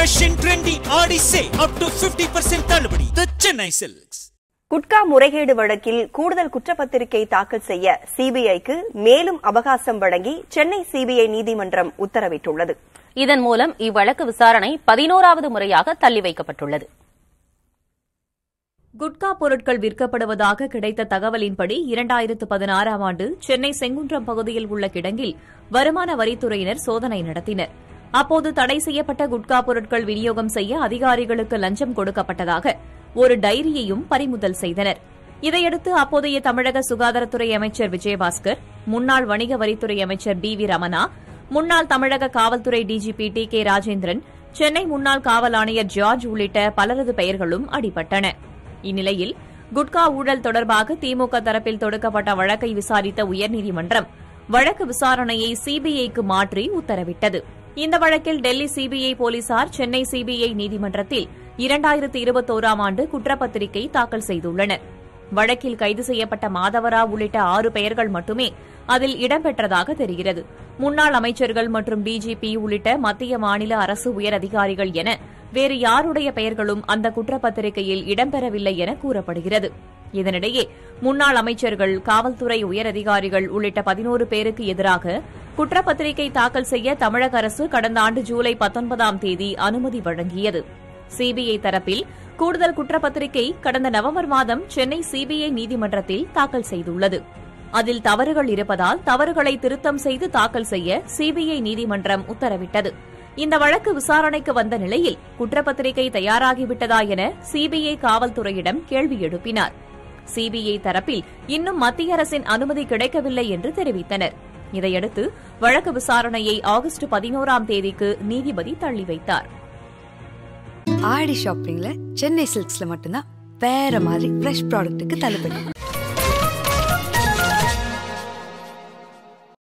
Fresh and trendy Aadi say up to 50% தள்ளுபடி. தி Chennai silks gutka முறைகேடு வழக்கில் கூடுதல் குற்றப்பத்திரிகை தாக்கல் செய்ய சிபிஐக்கு மேலும் அவகாசம் வழங்கி சென்னை சிபிஐ நீதிமன்றம் உத்தரவிட்டுள்ளது. இதன் மூலம் இவ்வழக்கு விசாரணை பதினோராவது முறையாக தள்ளி வைக்கப்பட்டுள்ளது. குட்கா பொருட்கள் விற்கப்படுவதாக கிடைத்த தகவலின்படி இரண்டாயிரத்து பதினாறாம் ஆண்டு சென்னை செங்குன்றம் பகுதியில் உள்ள கிடங்கில் வருமான வரித்துறையினர் சோதனை நடத்தினர். அப்போது தடை செய்யப்பட்ட குட்கா பொருட்கள் விநியோகம் செய்ய அதிகாரிகளுக்கு லஞ்சம் கொடுக்கப்பட்டதாக ஒரு டைரியையும் பறிமுதல் செய்தனர். இதையடுத்து அப்போதைய தமிழக சுகாதாரத்துறை அமைச்சர் விஜயபாஸ்கர் முன்னாள் வணிக வரித்துறை அமைச்சர் பி வி ரமணா முன்னாள் தமிழக காவல்துறை DGP T K Rajendran Chennai முன்னாள் காவல் ஆணையர் ஜார்ஜ் உள்ளிட்ட பலரது பெயர்களும் அடிபட்டன. இந்நிலையில் குட்கா ஊழல் தொடர்பாக திமுக தரப்பில் தொடுக்கப்பட்ட வழக்கை விசாரித்த உயர்நீதிமன்றம் வழக்கு விசாரணையை சிபிஐக்கு மாற்றி உத்தரவிட்டது. இந்த வழக்கில் டெல்லி சிபிஐ போலீசார் சென்னை சிபிஐ நீதிமன்றத்தில் இரண்டாயிரத்து இருபத்தோராம் ஆண்டு குற்றப்பத்திரிகை தாக்கல் செய்துள்ளனர். வழக்கில் கைது செய்யப்பட்ட மாதவரா உள்ளிட்ட ஆறு பெயர்கள் மட்டுமே அதில் இடம்பெற்றதாக தெரிகிறது. முன்னாள் அமைச்சர்கள் மற்றும் டிஜிபி உள்ளிட்ட மத்திய மாநில அரசு உயர் அதிகாரிகள் என வேறு யாருடைய பெயர்களும் அந்த குற்றப்பத்திரிகையில் இடம்பெறவில்லை என கூறப்படுகிறது. இதனிடையே முன்னாள் அமைச்சர்கள் காவல்துறை உயரதிகாரிகள் உள்ளிட்ட பதினோரு பேருக்கு எதிராக குற்றப்பத்திரிகை தாக்கல் செய்ய தமிழக அரசு கடந்த ஆண்டு ஜூலை பத்தொன்பதாம் தேதி அனுமதி வழங்கியது. சிபிஐ தரப்பில் கூடுதல் குற்றப்பத்திரிகை கடந்த நவம்பர் மாதம் சென்னை சிபிஐ நீதிமன்றத்தில் தாக்கல் செய்துள்ளது. அதில் தவறுகள் இருப்பதால் தவறுகளை திருத்தம் செய்து தாக்கல் செய்ய சிபிஐ நீதிமன்றம் உத்தரவிட்டது. இந்த வழக்கு விசாரணைக்கு வந்த நிலையில் குற்றப்பத்திரிகை தயாராகிவிட்டதா என சிபிஐ காவல்துறையிடம் கேள்வி எழுப்பினார். சிபிஐ தரப்பில் இன்னும் மத்திய அரசின் அனுமதி கிடைக்கவில்லை என்று தெரிவித்தனர். இதையடுத்து வழக்கு விசாரணையை ஆகஸ்ட் பதினோராம் தேதிக்கு நீதிபதி தள்ளி வைத்தார். ஆடி ஷாப்பிங்ல சென்னை சில்க்ஸ்ல மட்டும்தான் வேற மாதிரி ஃப்ரெஷ் ப்ராடக்ட்டுக்கு தள்ளுபடி.